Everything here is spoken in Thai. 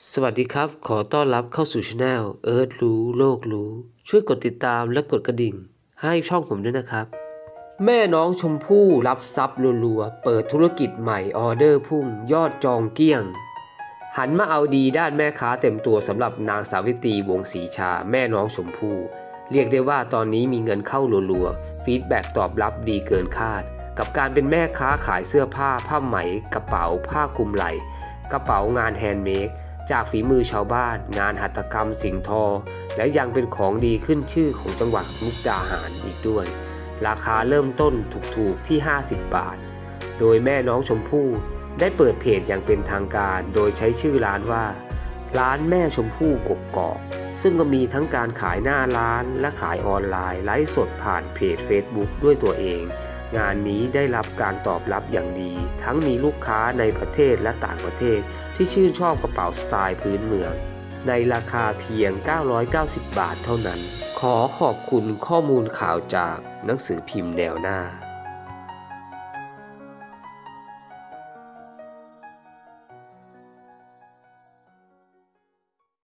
สวัสดีครับ ขอต้อนรับเข้าสู่ช anel เอิร์ธรู้โลกรู้ ช่วยกดติดตามและกดกระดิ่ง ให้ช่องผมด้วยนะครับ แม่น้องชมพู่รับทรัพย์รัวๆ เปิดธุรกิจใหม่ออเดอร์พุ่ง ยอดจองเกลี้ยง หันมาเอาดีด้านแม่ค้าเต็มตัวสำหรับนางสาวิตรีวงศรีชา แม่น้องชมพู่ เรียกได้ว่าตอนนี้มีเงินเข้ารัวๆ feedback ตอบรับดีเกินคาด กับการเป็นแม่ค้าขายเสื้อผ้าผ้าไหม กระเป๋าผ้าคลุมไหล่ กระเป๋างาน handmade จากฝีมือชาวบ้าน งานหัตถกรรมสิ่งทอ และยังเป็นของดีขึ้นชื่อของจังหวัดมุกดาหารอีกด้วย ราคาเริ่มต้นถูกๆที่ 50 บาท โดยแม่น้องชมพู่ได้เปิดเพจอย่างเป็นทางการ โดยใช้ชื่อร้านว่า ร้านแม่ชมพู่กกกอก ซึ่งก็มีทั้งการขายหน้าร้านและขายออนไลน์ไลฟ์สดผ่านเพจ Facebook ด้วยตัวเอง งานนี้ได้รับการตอบรับอย่างดี ทั้งมีลูกค้าในประเทศและต่างประเทศ ที่ชื่นชอบกระเป๋าสไตล์พื้นเมือง ในราคาเพียง 990 บาทเท่านั้น ขอขอบคุณข้อมูลข่าวจากหนังสือพิมพ์แนวหน้า